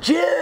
Jim!